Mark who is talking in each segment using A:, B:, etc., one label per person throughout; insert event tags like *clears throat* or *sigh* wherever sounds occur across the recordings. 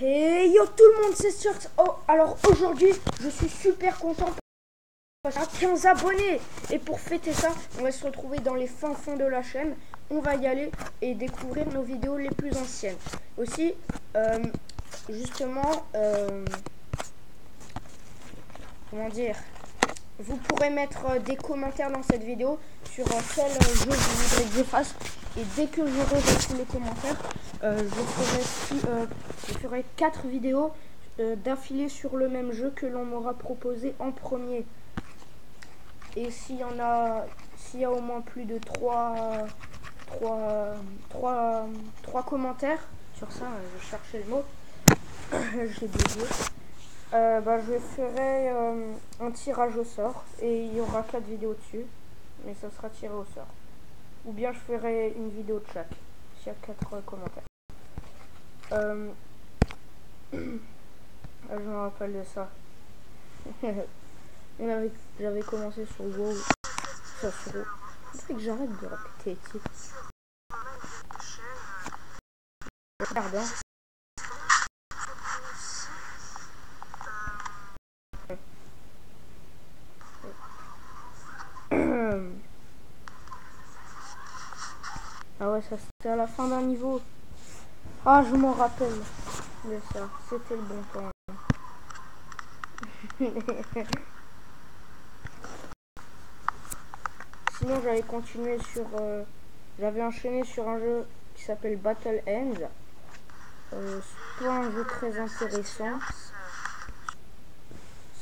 A: Hey yo tout le monde, c'est sûr. Oh, alors aujourd'hui, je suis super content parce que j'ai 15 abonnés. Et pour fêter ça, on va se retrouver dans les fins fonds de la chaîne. On va y aller et découvrir nos vidéos les plus anciennes. Aussi, euh, justement, euh, comment dire vous pourrez mettre euh, des commentaires dans cette vidéo sur quel jeu vous voudrez que je fasse. Et dès que j'aurai reçu les commentaires, je, ferai, euh, je ferai 4 vidéos d'affilée sur le même jeu que l'on m'aura proposé en premier. Et s'il y en a, s'il y a au moins plus de 3, 3, 3, 3 commentaires sur ça, je cherchais le mot, *coughs* j'ai des euh, bah, je ferai euh, un tirage au sort et il y aura 4 vidéos dessus, mais ça sera tiré au sort. Ou bien je ferai une vidéo de chaque, s'il y a 4 euh, commentaires. Euh, *clears throat* ah, je me rappelle de ça. *laughs* J'avais commencé sur WoW. Ça sur WoW. Il que j'arrête de répéter titres. Regarde, hein. *clears throat* Ah ouais, ça c'était à la fin d'un niveau. Ah, je m'en rappelle de ça. C'était le bon temps. *laughs* Sinon, j'avais continué sur... Euh, j'avais enchaîné sur un jeu qui s'appelle Battle End. Euh, c'est pas un jeu très intéressant.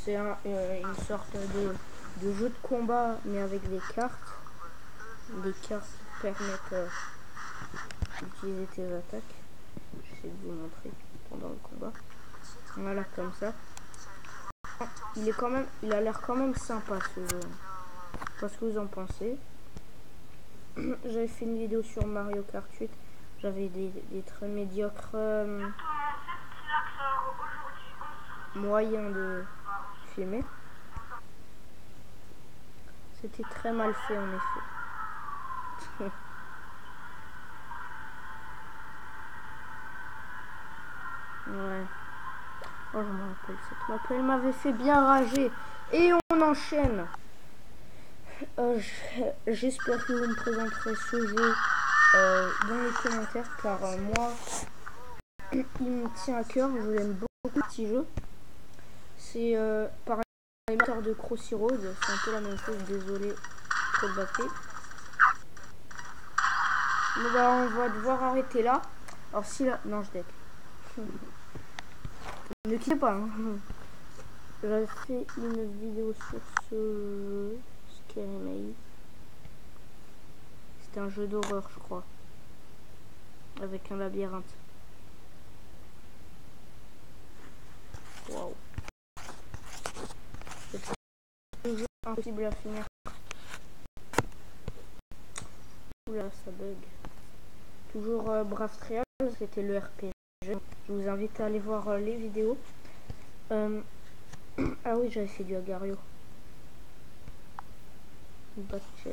A: C'est euh, une sorte de, de jeu de combat, mais avec des cartes. Des cartes permettent euh, d'utiliser tes attaques. J'essaie de vous montrer pendant le combat. Voilà, comme ça. Il est quand même, il a l'air quand même sympa ce jeu. Qu'est-ce que vous en pensez *clears throat* J'avais fait une vidéo sur Mario Kart 8. J'avais des, des, très médiocres euh, moyens de filmer. C'était très mal fait en effet. *laughs* ouais. Oh, je me rappelle. Cette map, elle m'avait fait bien rager. Et on enchaîne. Euh, J'espère que vous me présenterez ce jeu euh, dans les commentaires car euh, moi, il me tient à cœur. Je l'aime beaucoup, petit jeu. C'est par l'émetteur de Crossy Road. C'est un peu la même chose. Désolé, trop de batterie. Bah on va devoir arrêter là. Alors si là... Non je deck. Ne quittez pas. Hein. J'avais fait une vidéo sur ce. Scary. C'était un jeu d'horreur je crois. Avec un labyrinthe. Waouh. C'est un jeu impossible à finir. Oula ça bug toujours euh, Brave Trial, c'était le RPG. Je vous invite à aller voir euh, les vidéos. Euh, *clears throat* ah oui, j'avais fait du Agario. 22.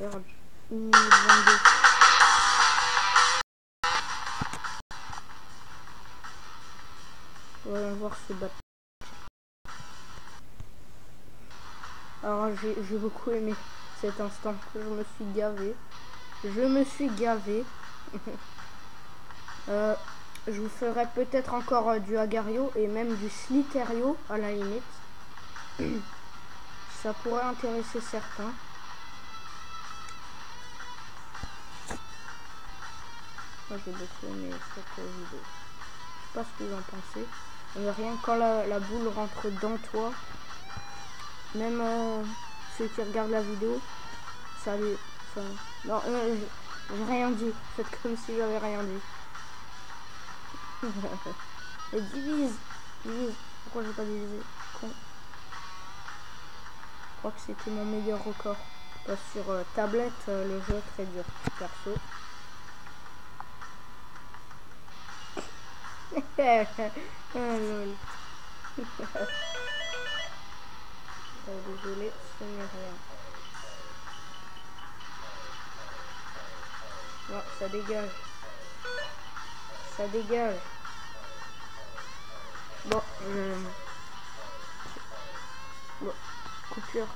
A: Voyons voir ce bat. Alors j'ai beaucoup aimé cet instant. Je me suis gavé. Je me suis gavé. *laughs* Euh, je vous ferai peut-être encore euh, du Agario et même du Sliterio à la limite. Ça pourrait intéresser certains. Moi j'ai beaucoup aimé cette vidéo. Je sais pas ce que vous en pensez. Mais rien quand la, boule rentre dans toi, même euh, ceux qui regardent la vidéo, ça les... Non, euh, j'ai rien dit. *laughs* Faites comme si j'avais rien dit. *laughs* Et divise Divise Pourquoi j'ai pas divisé Con. Je crois que c'était mon meilleur record. Sur euh, tablette, euh, le jeu très dur. Perso. *laughs* *laughs* oh, désolé, ce n'est rien. Non, ça dégage. Ça dégage. Bon, euh... bon, coupure.